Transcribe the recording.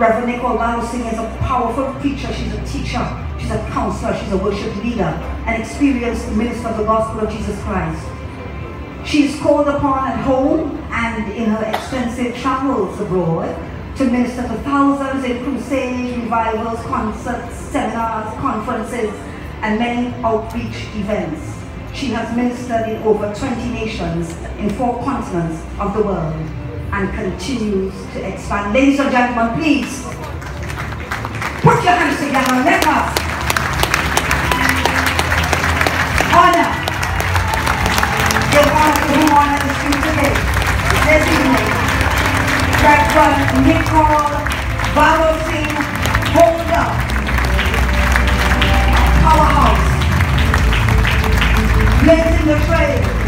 Reverend Nicole Ballosingh is a powerful preacher. She's a teacher. She's a counselor. She's a worship leader. An experienced minister of the gospel of Jesus Christ. She is called upon at home and in her extensive travels abroad to minister to thousands in crusades, revivals, concerts, seminars, conferences, and many outreach events. She has ministered in over 20 nations in four continents of the world and continues to expand. Ladies and gentlemen, please put your hands together let us honor the one who honor the street today, this evening. Reverend Nicole Valentine Holder, powerhouse, blazing the trail.